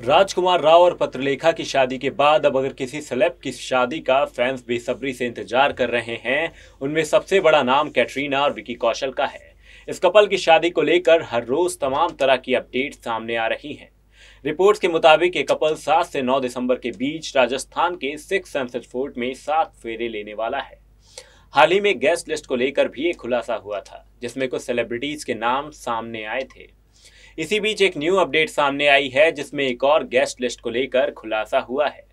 राजकुमार राव और पत्रलेखा की शादी के बाद अब अगर किसी सेलेब की शादी का फैंस बेसब्री से इंतज़ार कर रहे हैं, उनमें सबसे बड़ा नाम कैटरीना और विकी कौशल का है। इस कपल की शादी को लेकर हर रोज तमाम तरह की अपडेट सामने आ रही हैं। रिपोर्ट्स के मुताबिक ये कपल 7 से 9 दिसंबर के बीच राजस्थान के सिक्स सनसेट फोर्ट में सात फेरे लेने वाला है। हाल ही में गेस्ट लिस्ट को लेकर भी एक खुलासा हुआ था, जिसमें कुछ सेलिब्रिटीज के नाम सामने आए थे। इसी बीच एक न्यू अपडेट सामने आई है, जिसमें एक और गेस्ट लिस्ट को लेकर खुलासा हुआ है।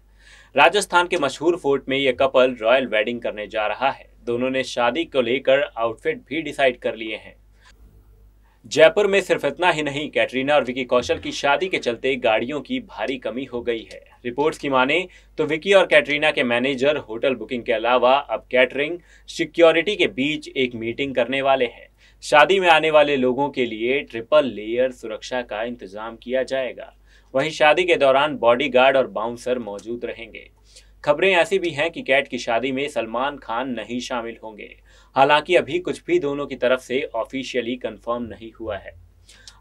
राजस्थान के मशहूर फोर्ट में यह कपल रॉयल वेडिंग करने जा रहा है। दोनों ने शादी को लेकर आउटफिट भी डिसाइड कर लिए हैं। जयपुर में सिर्फ़ इतना ही नहीं, कैटरीना और विकी कौशल की शादी के चलते गाड़ियों की भारी कमी हो गई है। रिपोर्ट्स की माने तो विकी और कैटरीना के मैनेजर, होटल बुकिंग के अलावा अब कैटरिंग, सिक्योरिटी के बीच एक मीटिंग करने वाले हैं। शादी में आने वाले लोगों के लिए ट्रिपल लेयर सुरक्षा का इंतज़ाम किया जाएगा। वहीं शादी के दौरान बॉडीगार्ड और बाउंसर मौजूद रहेंगे। खबरें ऐसी भी हैं कि कैट की शादी में सलमान खान नहीं शामिल होंगे। हालाँकि अभी कुछ भी दोनों की तरफ़ से ऑफिशियली कंफर्म नहीं हुआ है।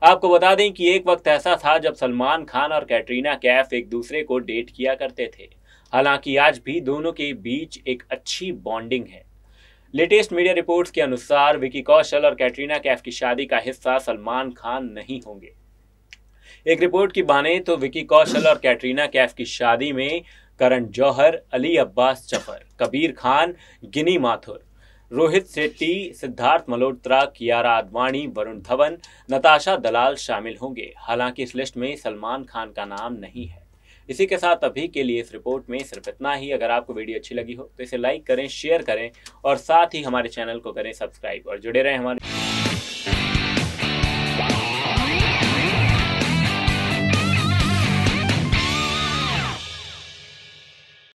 आपको बता दें कि एक वक्त ऐसा था जब सलमान खान और कैटरीना कैफ एक दूसरे को डेट किया करते थे। हालाँकि आज भी दोनों के बीच एक अच्छी बॉन्डिंग है। लेटेस्ट मीडिया रिपोर्ट्स के अनुसार विकी कौशल और कैटरीना कैफ की शादी का हिस्सा सलमान खान नहीं होंगे। एक रिपोर्ट की माने तो विकी कौशल और कैटरीना कैफ की शादी में करण जौहर, अली अब्बास ज़फ़र, कबीर खान, गिनी माथुर। रोहित सेट्टी, सिद्धार्थ मल्होत्रा, कियारा आडवाणी, वरुण धवन, नताशा दलाल शामिल होंगे। हालाँकि इस लिस्ट में सलमान खान का नाम नहीं है। इसी के साथ अभी के लिए इस रिपोर्ट में सिर्फ़ इतना ही। अगर आपको वीडियो अच्छी लगी हो तो इसे लाइक करें, शेयर करें और साथ ही हमारे चैनल को करें सब्सक्राइब और जुड़े रहें हमारे